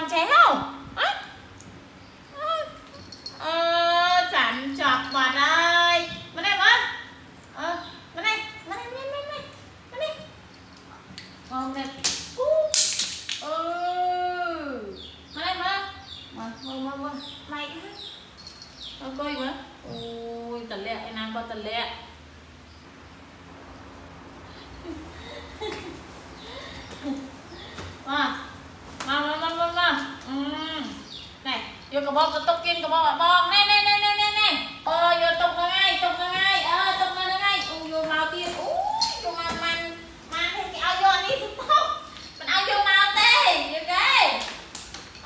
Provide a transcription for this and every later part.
ចាំចេះហ៎អឺចាំចាប់បាត់ហើយមកនេះមកអឺមកនេះមកនេះមកនេះមកនេះមកនេះគូអឺមកនេះមកម កកបោកទៅទុកกินកបោកឲ្យបងណែណែណែណែណែណែអើយកទុកហ្នឹងហើយទុកហ្នឹងហើយអើទុកហ្នឹងហើយអូយកមកទៀតអូយកមកមិនមិនគេឲ្យយកនេះទៅទុកមិនឲ្យយកមកទេយកគេ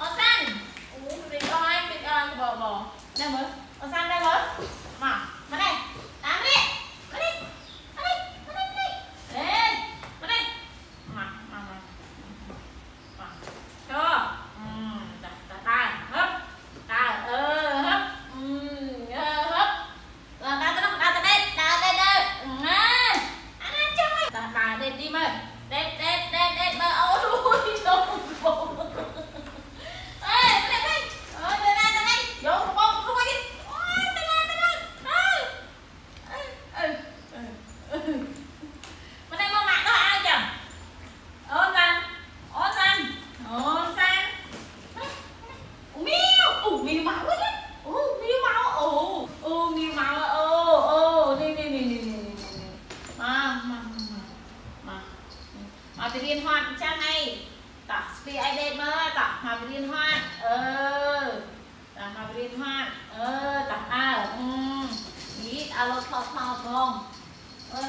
អត់សាន់អូរីកអស់ហើយពីអើកបោកបងណែមើលអត់សាន់ រៀនហត់អញ្ចឹងអីតោះស្ពាអីដេកមើលតោះមករៀនហត់អឺតោះមករៀនហត់អឺតោះអើអឺនេះអឡូថតផងផងអឺ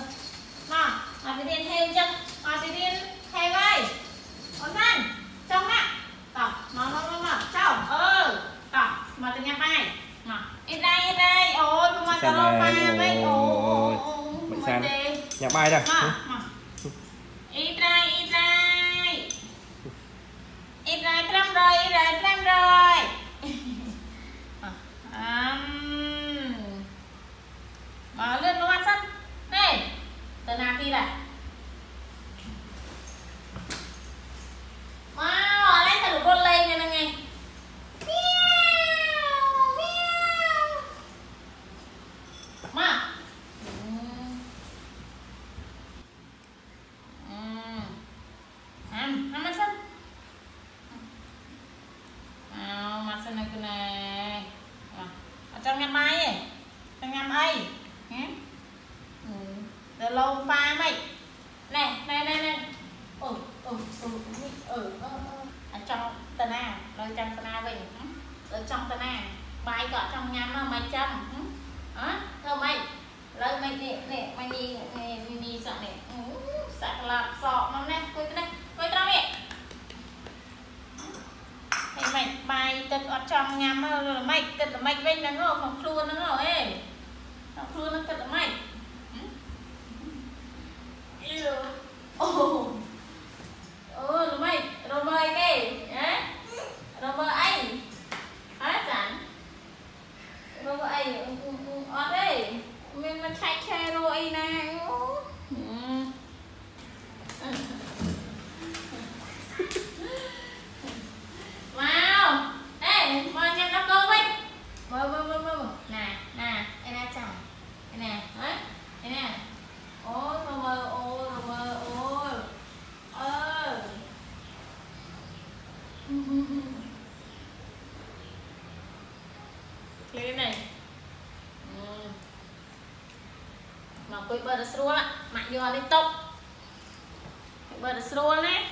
មកមករៀនហេអញ្ចឹងមករៀនហេវ៉ៃអូនម៉ាន់ចង់ណាតោះមកមកមកមកចោលអឺតោះមកទៅញ៉ាំបាយមកអីដែរអីដែរអូយមកមកទៅរកបាយវិញអូមិនសានញ៉ាំបាយដែរ Để lâu pha mày. Nè, nè, nè, nè. Ừ, ừ, ừ, ừ, ừ, ừ. ở trong tà na rồi trong tà na về ở trong tà na bài gọi trong nhắm mà mày chăm hả thơ mày rồi mày nè nè mày đi nè đi đi sợ nè sợ là sọ nó nè quay cái này quay tao nè thì mày bài tật ở trong nhắm mà mày tật là mày bên nó rồi không luôn nó rồi ê không luôn nó tật là mày Oh. Clear này. Ừ. Mà quay bơ đã srua, mạnh vô lên tốc. Bơ đã srua nè.